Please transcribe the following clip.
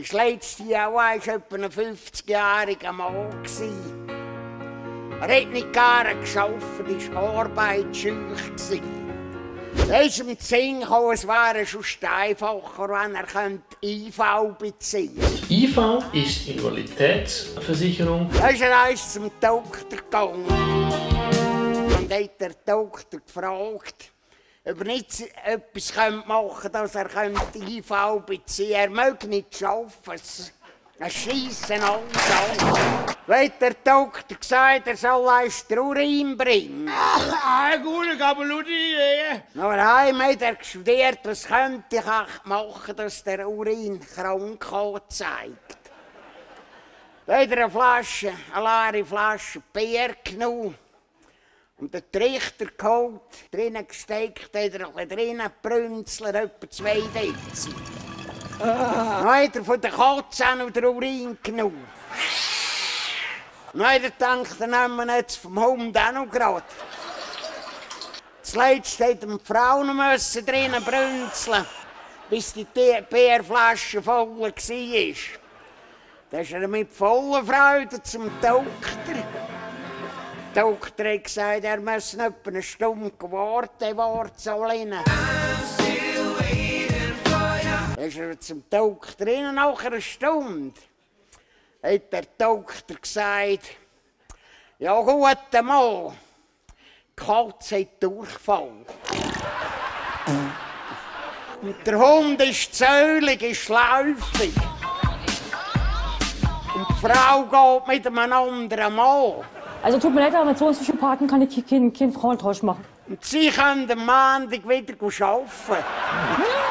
Das letzte Jahr war etwa ein 50-jähriger Mann. Er hat nicht gerne gearbeitet, war arbeitsscheu. Er ist zu Sinn gekommen, es wäre schon einfacher, wenn er IV beziehen könnte. IV ist Invaliditätsversicherung. Da ist er eins zum Doktor gegangen. Und hat der Doktor gefragt, ob er nicht etwas machen könnte, dass er könnte IV beziehen könnte. Er möge nicht arbeiten. Er schiessen alles an. Weil der Doktor gesagt er soll den Urin bringen. Ah, gute Kabelutti. Nur heim hat er studiert, was könnte ich machen, dass der Urin Krankheit zeigt. Da hat er eine Flasche, eine leere Flasche Bier genommen und den Trichter geholt, drinnen gesteckt, hat er ein drinnen Brünzler, etwa zwei Dezi. Dann hat er von der Katze noch den Urin genommen. Dann hat er gedacht, dann nehmen wir jetzt vom Hund auch noch gerade. Zuletzt hat ihm die Frau noch müssen drinnen brünzeln, bis die Bierflasche voll war. Dann ist er mit voller Freude zum Doktor. Doktor hat gesagt, er müsse noch eine Stunde warten, warten sollen. Dann ist er zum Doktor rein, nach einer Stunde hat der Doktor gesagt, ja guten Mann, die Katze hat Durchfall. Und der Hund ist zölig, ist läufig. Und die Frau geht mit einem anderen Mann. Also tut mir leid, aber mit so einem Psychopathen kann ich keinen kein Frauentausch machen. Und sie können am Montag wieder arbeiten.